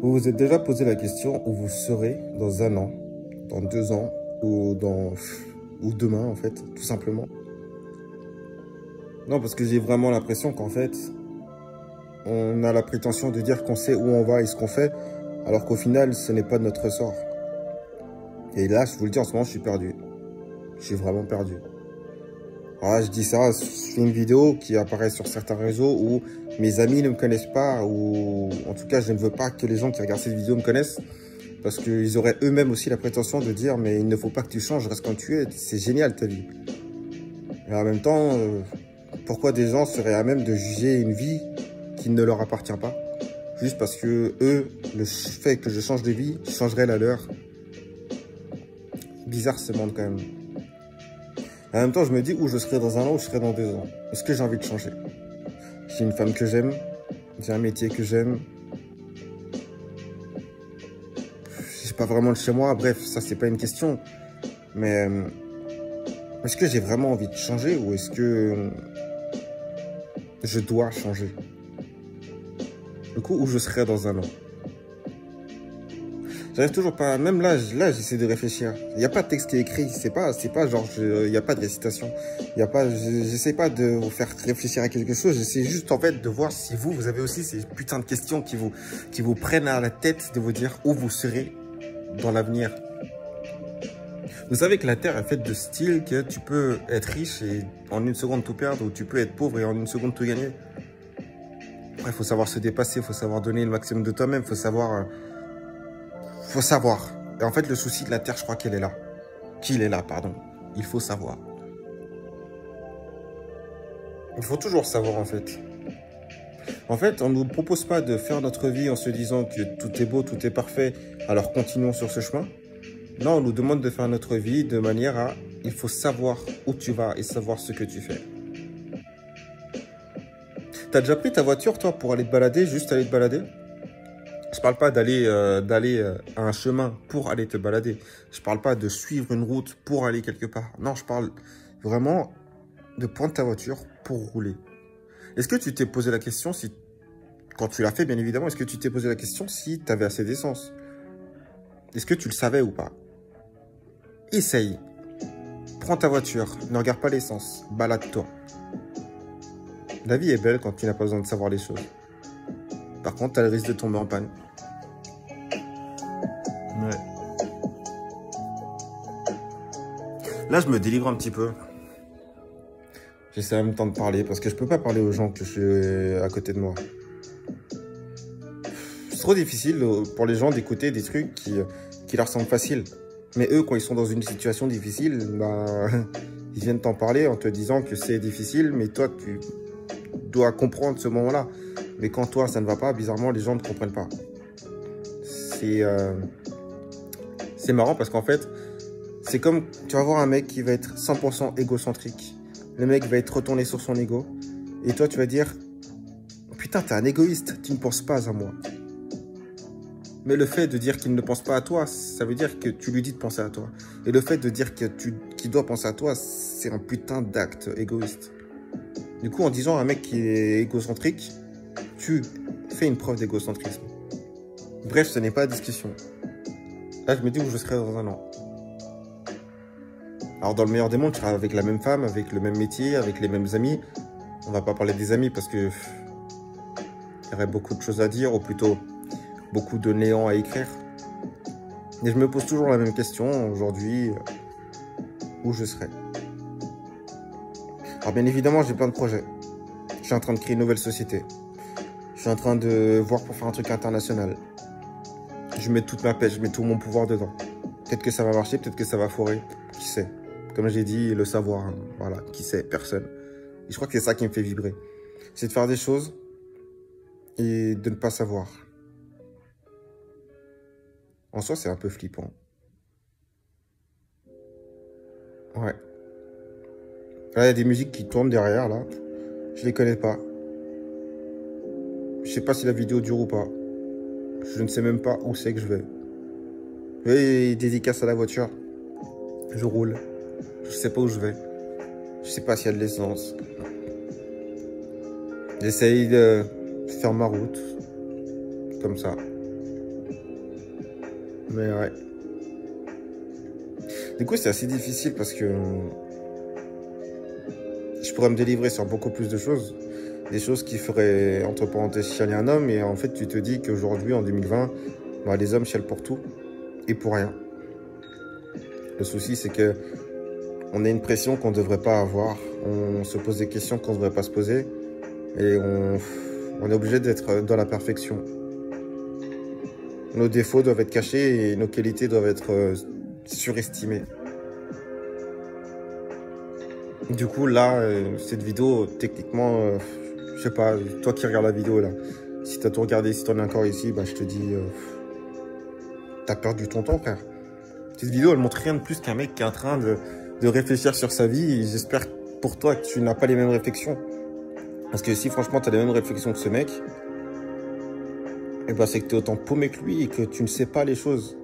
Vous vous êtes déjà posé la question où vous serez dans un an, dans deux ans, ou dans ou demain en fait, tout simplement. Non, parce que j'ai vraiment l'impression qu'en fait, on a la prétention de dire qu'on sait où on va et ce qu'on fait, alors qu'au final, ce n'est pas de notre sort. Et là, je vous le dis, en ce moment, je suis perdu. Je suis vraiment perdu. Voilà, je dis ça, je fais une vidéo qui apparaît sur certains réseaux où mes amis ne me connaissent pas, ou en tout cas, je ne veux pas que les gens qui regardent cette vidéo me connaissent, parce qu'ils auraient eux-mêmes aussi la prétention de dire, mais il ne faut pas que tu changes, reste comme tu es, c'est génial ta vie. Et en même temps, euh, pourquoi des gens seraient à même de juger une vie qui ne leur appartient pas? Juste parce que eux, le fait que je change de vie changerait la leur. Bizarre ce monde quand même. En même temps, je me dis où je serai dans un an, où je serai dans deux ans? Est-ce que j'ai envie de changer? J'ai une femme que j'aime, j'ai un métier que j'aime. J'ai pas vraiment le chez moi, bref, ça c'est pas une question. Mais euh, est-ce que j'ai vraiment envie de changer ou est-ce que je dois changer? Du coup, où je serai dans un an? J'arrive toujours pas, même là, là j'essaie de réfléchir. Il n'y a pas de texte qui est écrit, c'est pas, c'est pas genre, il n'y a pas de récitation. Y a pas, j'essaie pas de vous faire réfléchir à quelque chose, j'essaie juste en fait de voir si vous, vous avez aussi ces putains de questions qui vous, qui vous prennent à la tête de vous dire où vous serez dans l'avenir. Vous savez que la Terre est faite de style que tu peux être riche et en une seconde tout perdre, ou tu peux être pauvre et en une seconde tout gagner. il faut savoir se dépasser, il faut savoir donner le maximum de toi-même, il faut savoir... Euh, faut savoir. Et en fait, le souci de la Terre, je crois qu'elle est là. Qu'il est là, pardon. Il faut savoir. Il faut toujours savoir, en fait. En fait, on ne nous propose pas de faire notre vie en se disant que tout est beau, tout est parfait, alors continuons sur ce chemin. Non, on nous demande de faire notre vie de manière à... Il faut savoir où tu vas et savoir ce que tu fais. T'as déjà pris ta voiture, toi, pour aller te balader, juste aller te balader? Je parle pas d'aller euh, d'aller euh, à un chemin pour aller te balader. Je parle pas de suivre une route pour aller quelque part. Non, je parle vraiment de prendre ta voiture pour rouler. Est-ce que tu t'es posé la question si, quand tu l'as fait, bien évidemment, est-ce que tu t'es posé la question si tu avais assez d'essence? Est-ce que tu le savais ou pas? Essaye. Prends ta voiture, ne regarde pas l'essence, balade-toi. La vie est belle quand tu n'as pas besoin de savoir les choses. Par contre, tu as le risque de tomber en panne. Ouais. Là, je me délivre un petit peu. J'essaie en même temps de parler parce que je peux pas parler aux gens que je suis à côté de moi. C'est trop difficile pour les gens d'écouter des trucs qui, qui leur semblent faciles. Mais eux, quand ils sont dans une situation difficile, bah, ils viennent t'en parler en te disant que c'est difficile, mais toi, tu dois comprendre ce moment-là. Mais quand toi, ça ne va pas, bizarrement, les gens ne comprennent pas. C'est euh, marrant parce qu'en fait, c'est comme, tu vas voir un mec qui va être 100% égocentrique. Le mec va être retourné sur son ego. Et toi, tu vas dire, putain, t'es un égoïste, tu ne penses pas à moi. Mais le fait de dire qu'il ne pense pas à toi, ça veut dire que tu lui dis de penser à toi. Et le fait de dire qu'il doit penser à toi, c'est un putain d'acte égoïste. Du coup, en disant un mec qui est égocentrique, tu fais une preuve d'égocentrisme. Bref, ce n'est pas discussion. Là, je me dis où je serai dans un an. Alors, dans le meilleur des mondes, je serai avec la même femme, avec le même métier, avec les mêmes amis. On va pas parler des amis parce que il y aurait beaucoup de choses à dire, ou plutôt beaucoup de néant à écrire. Et je me pose toujours la même question aujourd'hui, où je serai. Alors bien évidemment, j'ai plein de projets. Je suis en train de créer une nouvelle société. Je suis en train de voir pour faire un truc international. Je mets toute ma pêche, je mets tout mon pouvoir dedans. Peut-être que ça va marcher, peut-être que ça va foirer. Qui sait? Comme j'ai dit, le savoir, hein. voilà, qui sait? Personne. Et je crois que c'est ça qui me fait vibrer. C'est de faire des choses et de ne pas savoir. En soi, c'est un peu flippant. Ouais. Là, il y a des musiques qui tournent derrière, là. Je les connais pas. Je sais pas si la vidéo dure ou pas. Je ne sais même pas où c'est que je vais. Oui, dédicace à la voiture. Je roule. Je sais pas où je vais. Je sais pas s'il y a de l'essence. J'essaye de faire ma route. Comme ça. Mais ouais. Du coup, c'est assez difficile parce que je pourrais me délivrer sur beaucoup plus de choses. Des choses qui feraient, entre parenthèses, chialer un homme. Et en fait, tu te dis qu'aujourd'hui, en 2020, bah, les hommes chialent pour tout et pour rien. Le souci, c'est que on a une pression qu'on ne devrait pas avoir. On se pose des questions qu'on ne devrait pas se poser. Et on, est obligé d'être dans la perfection. Nos défauts doivent être cachés et nos qualités doivent être euh, surestimées. Du coup, là, euh, cette vidéo, techniquement, euh, je sais pas, toi qui regardes la vidéo là, si t'as tout regardé, si t'en es encore ici, bah je te dis, t'as perdu ton temps, frère. Cette vidéo, elle montre rien de plus qu'un mec qui est en train de, de réfléchir sur sa vie. J'espère pour toi que tu n'as pas les mêmes réflexions. Parce que si franchement tu as les mêmes réflexions que ce mec, eh ben, c'est que tu es autant paumé que lui et que tu ne sais pas les choses.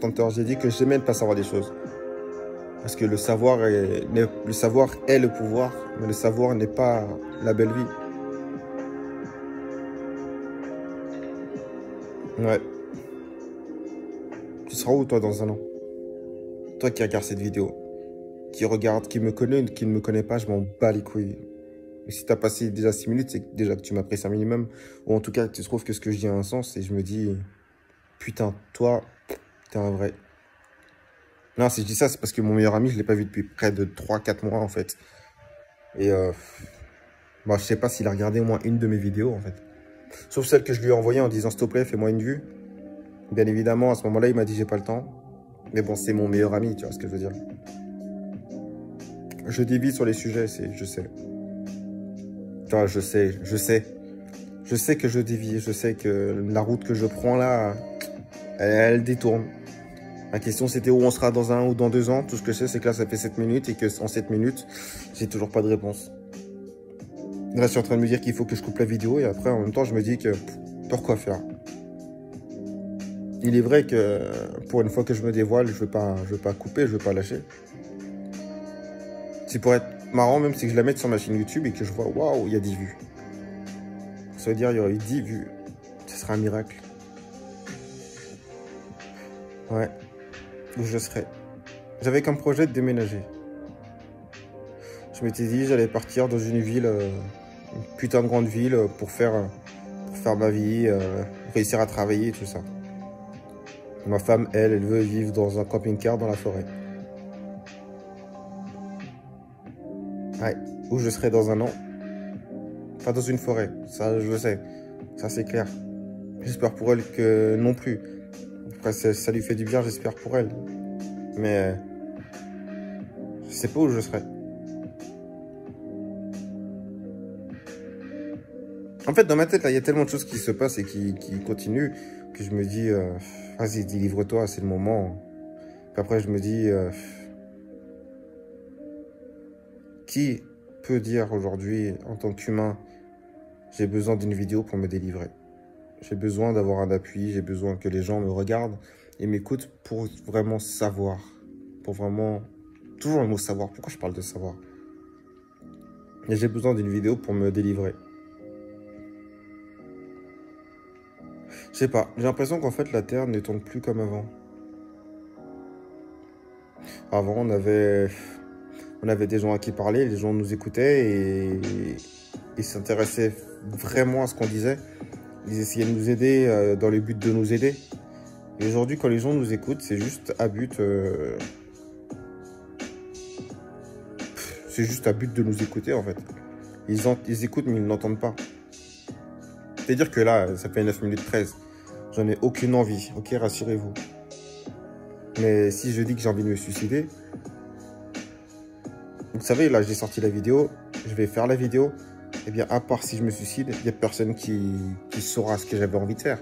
Pourtant, j'ai dit que j'aimais ne pas savoir des choses. Parce que le savoir, est, le pouvoir, mais le savoir n'est pas la belle vie. Ouais. Tu seras où toi dans un an? Toi qui regardes cette vidéo, qui regarde, qui me connaît, qui ne me connaît pas, je m'en bats les couilles. Et si t'as passé déjà 6 minutes, c'est déjà que tu m'apprécies un minimum. Ou en tout cas, tu trouves que ce que je dis a un sens. Et je me dis, putain, toi, t'es un vrai. Non, si je dis ça, c'est parce que mon meilleur ami, je l'ai pas vu depuis près de 3-4 mois, en fait. Et euh, bah, je sais pas s'il a regardé au moins une de mes vidéos, en fait. Sauf celle que je lui ai envoyée en disant, s'il te plaît, fais-moi une vue. Bien évidemment, à ce moment-là, il m'a dit, j'ai pas le temps. Mais bon, c'est mon meilleur ami, tu vois ce que je veux dire. Je dévie sur les sujets, je sais je sais, je sais. Je sais que je dévie, je sais que la route que je prends là, elle, détourne. La question c'était où on sera dans un ou dans deux ans. Tout ce que je sais, c'est que là, ça fait 7 minutes et que en 7 minutes, j'ai toujours pas de réponse. Là, je suis en train de me dire qu'il faut que je coupe la vidéo et après, en même temps, je me dis que pourquoi faire? Il est vrai que pour une fois que je me dévoile, je veux pas, je veux pas couper, je veux pas lâcher. C'est pour être marrant même si je la mette sur ma chaîne YouTube et que je vois waouh, il y a 10 vues. Ça veut dire il y aurait eu 10 vues. Ce serait un miracle. Ouais. Où je serais. J'avais comme projet de déménager. Je m'étais dit j'allais partir dans une ville, euh, une putain de grande ville pour faire, pour faire ma vie, euh, réussir à travailler et tout ça. Ma femme, elle, elle veut vivre dans un camping-car dans la forêt. Ouais, où je serai dans un an. Pas dans une forêt, ça je le sais. Ça c'est clair. J'espère pour elle que non plus. Après ça, lui fait du bien, j'espère pour elle. Mais je sais pas où je serai. En fait, dans ma tête, il y a tellement de choses qui se passent et qui, continuent que je me dis, euh, vas-y, délivre-toi, c'est le moment. Après, je me dis, euh, Qui peut dire aujourd'hui, en tant qu'humain, j'ai besoin d'une vidéo pour me délivrer? J'ai besoin d'avoir un appui, j'ai besoin que les gens me regardent et m'écoutent pour vraiment savoir. Pour vraiment... Toujours le mot savoir. Pourquoi je parle de savoir? Et j'ai besoin d'une vidéo pour me délivrer. Je sais pas, j'ai l'impression qu'en fait la Terre ne tourne plus comme avant. Avant, on avait on avait des gens à qui parler, les gens nous écoutaient et, ils s'intéressaient vraiment à ce qu'on disait. Ils essayaient de nous aider euh, dans le but de nous aider. Et aujourd'hui, quand les gens nous écoutent, c'est juste à but... Euh, c'est juste à but de nous écouter, en fait. Ils, ils écoutent, mais ils n'entendent pas. C'est-à-dire que là, ça fait 9 minutes 13. J'en ai aucune envie, ok, rassurez-vous. Mais si je dis que j'ai envie de me suicider, vous savez, là, j'ai sorti la vidéo, je vais faire la vidéo. Eh bien, à part si je me suicide, il n'y a personne qui, saura ce que j'avais envie de faire.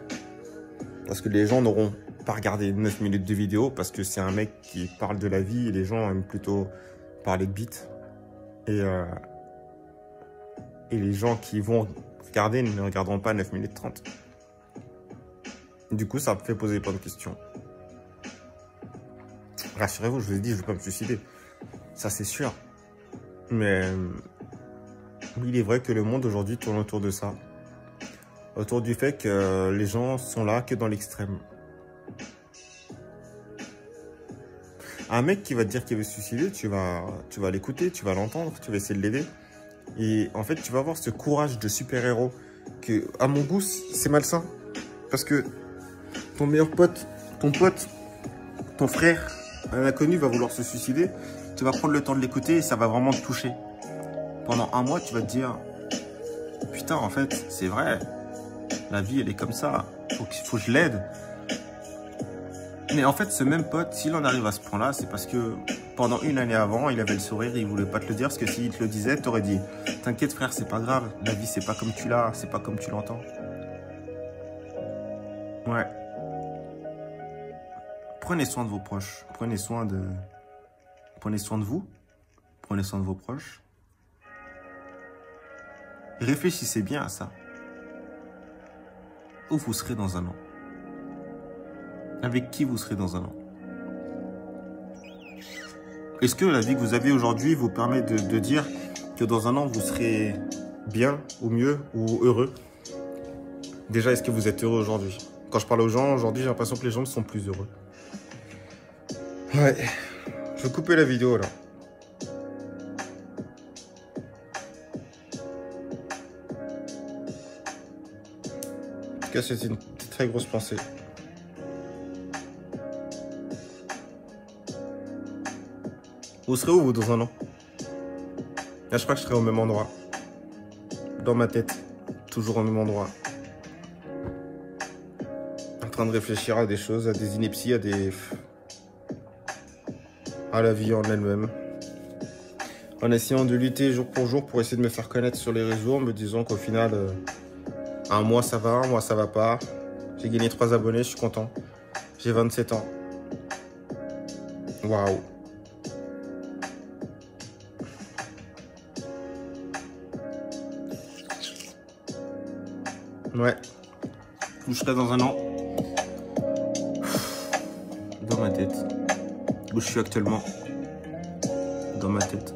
Parce que les gens n'auront pas regardé 9 minutes de vidéo parce que c'est un mec qui parle de la vie les gens aiment plutôt parler de beat. Et, euh, et les gens qui vont regarder ne regarderont pas 9 minutes 30. Du coup, ça me fait poser plein de questions. Rassurez-vous, je vous ai dit, je ne vais pas me suicider. Ça, c'est sûr. Mais il est vrai que le monde aujourd'hui tourne autour de ça. Autour du fait que les gens sont là que dans l'extrême. Un mec qui va te dire qu'il veut se suicider, tu vas, l'écouter, tu vas l'entendre, tu vas essayer de l'aider. Et en fait, tu vas avoir ce courage de super-héros que, à mon goût, c'est malsain. Parce que ton meilleur pote, ton pote, ton frère, un inconnu va vouloir se suicider, tu vas prendre le temps de l'écouter et ça va vraiment te toucher. Pendant un mois, tu vas te dire, putain, en fait, c'est vrai, la vie, elle est comme ça, faut que, faut que je l'aide. Mais en fait, ce même pote, s'il en arrive à ce point-là, c'est parce que pendant une année avant, il avait le sourire, il voulait pas te le dire, parce que s'il te le disait, t'aurais dit, t'inquiète frère, c'est pas grave, la vie, c'est pas comme tu l'as, c'est pas comme tu l'entends. Ouais. Prenez soin de vos proches, prenez soin de... Prenez soin de vous, prenez soin de vos proches. Réfléchissez bien à ça. Où vous serez dans un an? Avec qui vous serez dans un an? Est-ce que la vie que vous avez aujourd'hui vous permet de, dire que dans un an vous serez bien ou mieux ou heureux? Déjà, est-ce que vous êtes heureux aujourd'hui? Quand je parle aux gens aujourd'hui, j'ai l'impression que les gens sont plus heureux. Ouais. Je vais couper la vidéo là. Cas, c'est une très grosse pensée. Vous serez où vous dans un an? Je crois que je serai au même endroit. Dans ma tête. Toujours au même endroit. En train de réfléchir à des choses, à des inepties, à des à la vie en elle-même. En essayant de lutter jour pour jour pour essayer de me faire connaître sur les réseaux, en me disant qu'au final, euh, un mois ça va, un mois ça va pas. J'ai gagné 3 abonnés, je suis content. J'ai 27 ans. Waouh. Ouais. Où je serai dans un an. Dans ma tête où je suis actuellement dans ma tête.